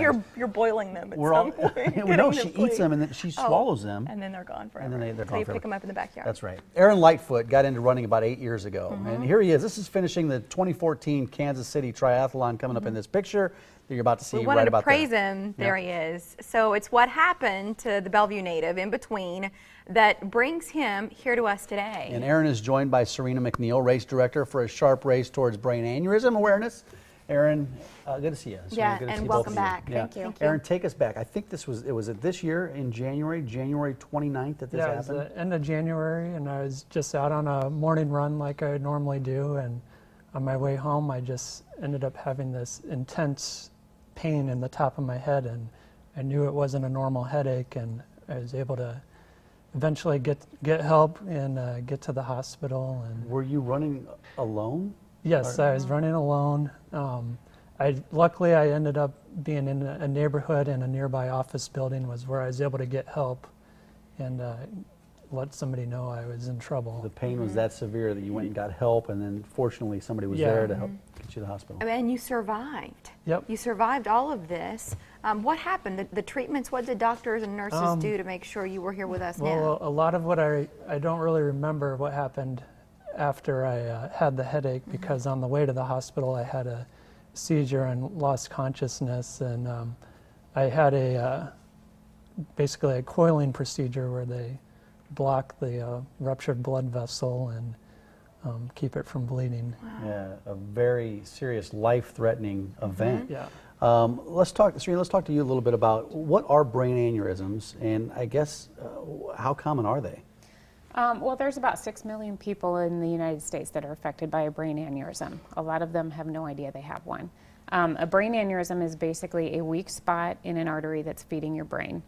You're, you're boiling them at We're some all, point. well, no, she eats them and then she Oh, swallows them. And then they're gone forever. And then they, they're so gone you forever. pick them up in the backyard. That's right. Aaron Lightfoot got into running about eight years ago. Mm-hmm. And here he is. This is finishing the 2014 Kansas City Triathlon coming up in this picture that you're about to see Mm-hmm. We wanted right to about praise there. him. There he is. So it's what happened to the Bellevue native in between that brings him here to us today. And Aaron is joined by Sarina McNeel, race director for a sharp race towards brain aneurysm awareness. Aaron, uh, good to see you. Sarina, Yeah, good to and see welcome of you. back. Thank you. Thank you. Aaron, take us back. I think this was, it was it this year in January, January 29th that this yeah, happened? the end of January, and I was just out on a morning run like I normally do. And on my way home, I just ended up having this intense pain in the top of my head, and I knew it wasn't a normal headache. And I was able to eventually get get help and uh, get to the hospital. And Were you running alone? Yes, I was running alone. Um, I luckily I ended up being in a a neighborhood in a nearby office building was where I was able to get help and uh, let somebody know I was in trouble. The pain Mm-hmm. was that severe that you went and got help, and then fortunately somebody was Yeah. there to help get you to the hospital. And you survived. Yep. You survived all of this. Um, what happened? The, the treatments, what did doctors and nurses Um, do to make sure you were here with us Well, now? a lot of what I I don't really remember what happened after I uh, had the headache Mm-hmm. because on the way to the hospital I had a seizure and lost consciousness and um, I had a uh, basically a coiling procedure where they block the uh, ruptured blood vessel and um, keep it from bleeding. Yeah, a very serious, life-threatening Mm-hmm. event. Yeah. Um, let's talk, Sarina. Let's talk to you a little bit about what are brain aneurysms, and I guess uh, how common are they? Um, well, there's about 6 million people in the United States that are affected by a brain aneurysm. A lot of them have no idea they have one. Um, a brain aneurysm is basically a weak spot in an artery that's feeding your brain.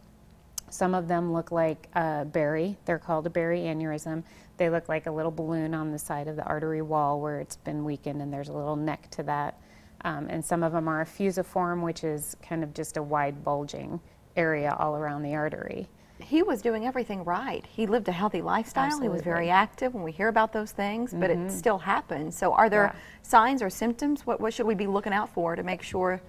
Some of them look like a berry. They're called a berry aneurysm. They look like a little balloon on the side of the artery wall where it's been weakened, and there's a little neck to that. Um, and some of them are a fusiform, which is kind of just a wide bulging area all around the artery. He was doing everything right. He lived a healthy lifestyle. He was very active when we hear about those things, but it still happens. So, are there Yeah. signs or symptoms? What, what should we be looking out for to make sure?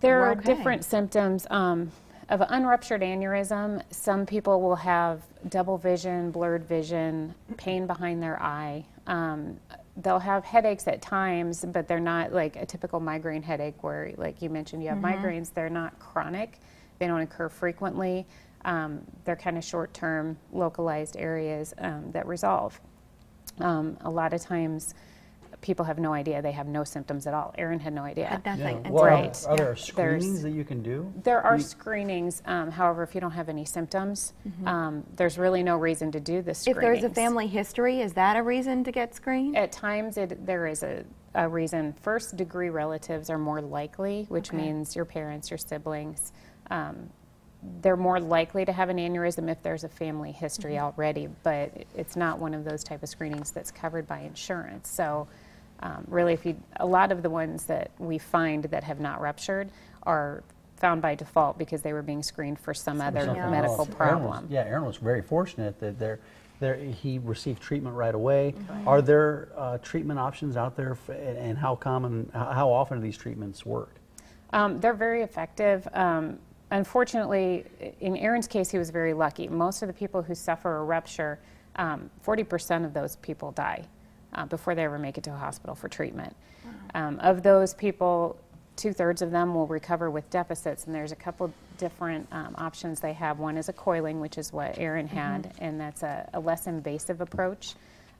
There we're are okay? different symptoms um, of an unruptured aneurysm. Some people will have double vision, blurred vision, pain behind their eye. Um, they'll have headaches at times, but they're not like a typical migraine headache where, like you mentioned, you have migraines. They're not chronic, they don't occur frequently. Um, they're kind of short term, localized areas um, that resolve. Um, a lot of times, people have no idea. They have no symptoms at all. Aaron had no idea. Had nothing. until- Well, Right. Are, there There's- screenings that you can do? There are You- screenings, um, however, if you don't have any symptoms, um, there's really no reason to do the Mm-hmm. If there's a family history, is that a reason to get screened? At times, it, there is a, a reason. First degree relatives are more likely, which Okay. means your parents, your siblings. Um, they're more likely to have an aneurysm if there's a family history Mm-hmm. already, but it's not one of those type of screenings that's covered by insurance. So, um, really, if you, a lot of the ones that we find that have not ruptured are found by default because they were being screened for some other else. medical Aaron was- problem. yeah, Aaron was very fortunate that there, there he received treatment right away. Mm-hmm. Are there uh, treatment options out there, f- and how common, how how often do these treatments work? Um, they're very effective. Um, unfortunately, in Aaron's case, he was very lucky. Most of the people who suffer a rupture, um, 40% of those people die uh, before they ever make it to a hospital for treatment. Um, of those people, two thirds of them will recover with deficits, and there's a couple different um, options they have. One is a coiling, which is what Aaron had, and that's a, a less invasive approach.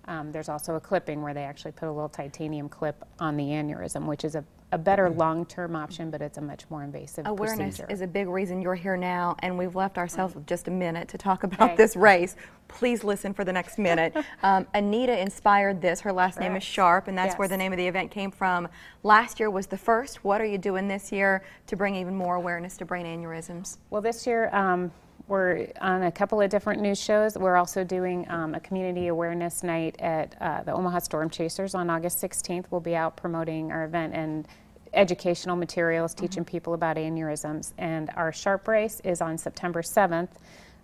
Um, there's also a clipping where they actually put a little titanium clip on the aneurysm, which is a, a better long-term option, but it's a much more invasive Awareness procedure. is a big reason you're here now, and we've left ourselves with just a minute to talk about Okay. this race. Please listen for the next minute. um, Anita inspired this. Her last name is Sharp, and that's where the name of the event came from. Last year was the first. What are you doing this year to bring even more awareness to brain aneurysms? Well, this year um, we're on a couple of different news shows. We're also doing um, a community awareness night at uh, the Omaha Storm Chasers on August 16th. We'll be out promoting our event and educational materials, teaching people about aneurysms. And our Sharp Race is on September 7th.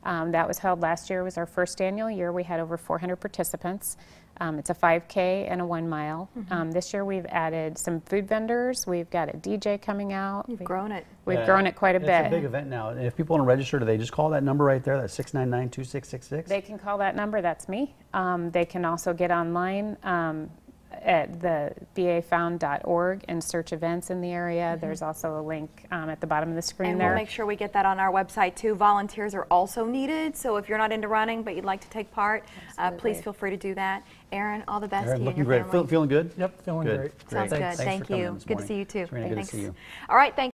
Um, that was held last year. It was our first annual year. We had over 400 participants. Um, it's a 5K and a one mile. Mm-hmm. Um, this year we've added some food vendors. We've got a DJ coming out. You've We- grown it. We've Yeah, grown it quite a It's bit. a big event now. And if people want to register, do they just call that number right there, that 699-2666? They can call that number, that's me. Um, they can also get online um, at the bafound.org and search events in the area. There's also a link um, at the bottom of the screen. And there. we'll make sure we get that on our website too. Volunteers are also needed, so if you're not into running but you'd like to take part, uh, please feel free to do that. Aaron, all the best Aaron, to you and looking your great. Feel- Feeling good? Yep, feeling Good. great. Sounds Great. good. Thanks for Thank coming you. in this Good to see you too. Sarina, good to Thanks. see you. All right, thank